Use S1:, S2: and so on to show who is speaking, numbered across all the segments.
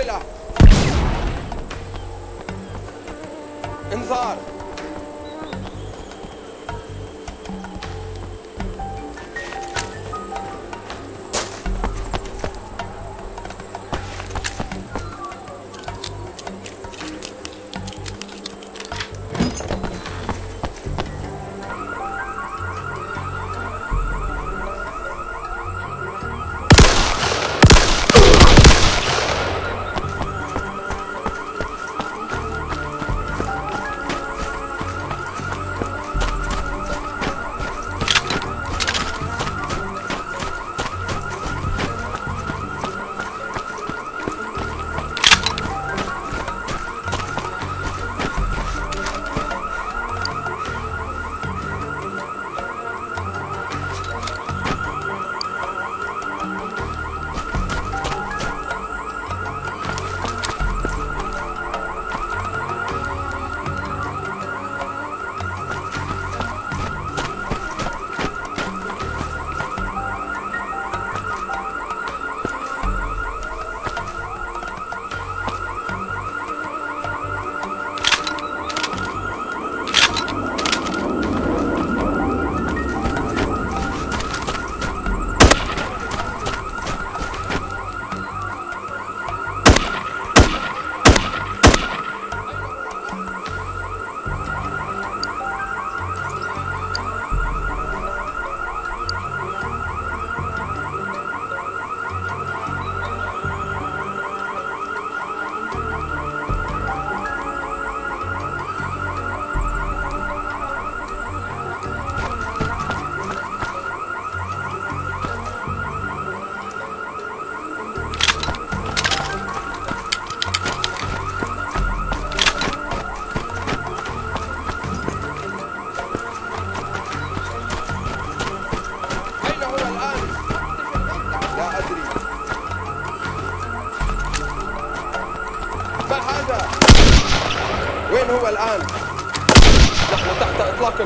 S1: قنبلة انذار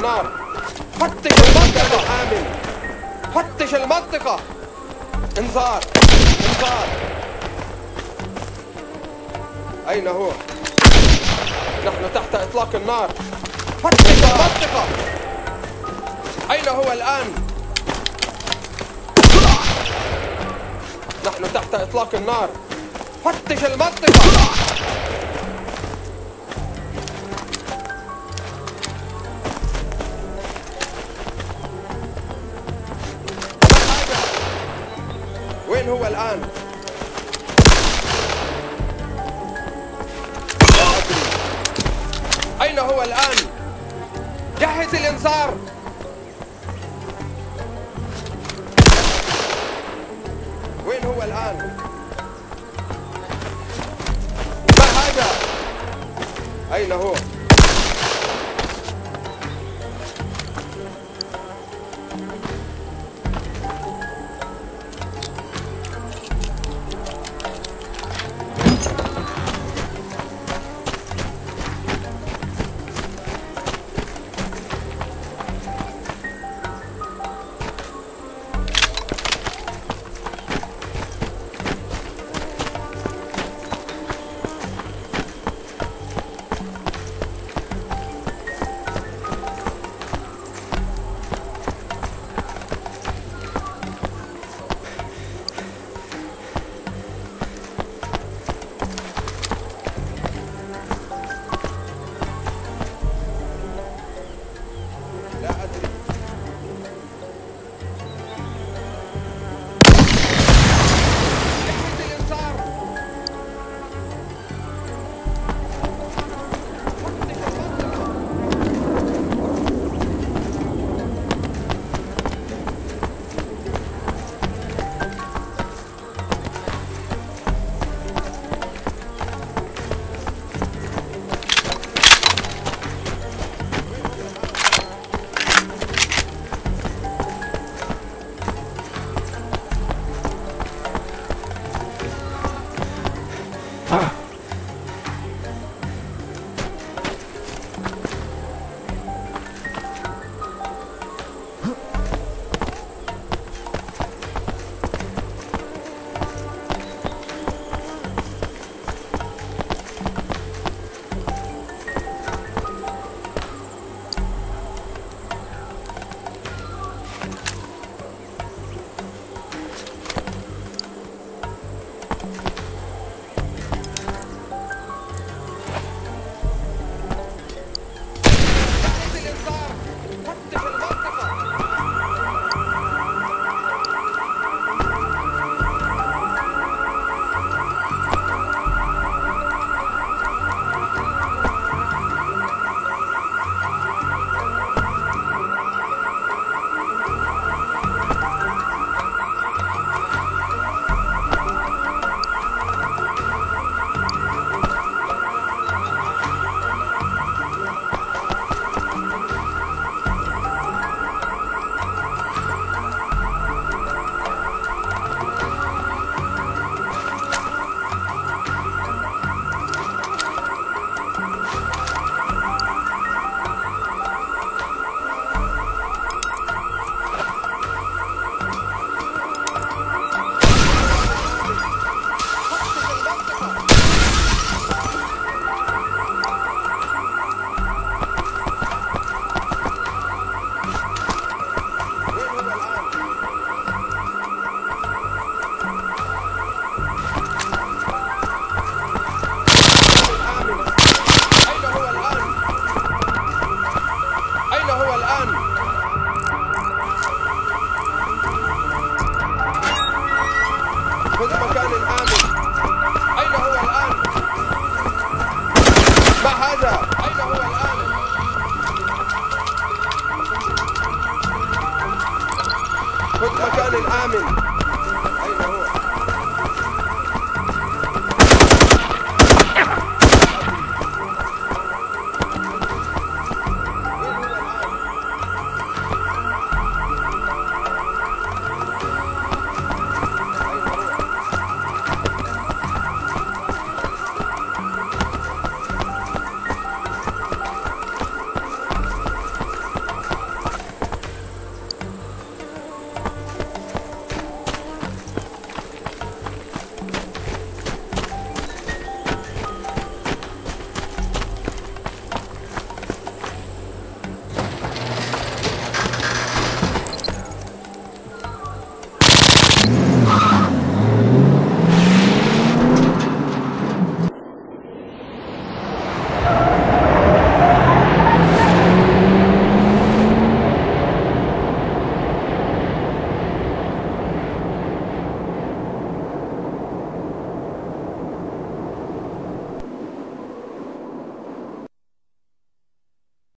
S1: النار. فتش المنطقة آمن. فتش المنطقة. انذار انذار. أين هو؟ نحن تحت إطلاق النار. فتش المنطقة. أين هو الآن؟ نحن تحت إطلاق النار. فتش المنطقة. هو الآن؟ أين هو الآن؟ جهز الإنذار وين هو الآن؟ ما هذا؟ أين هو؟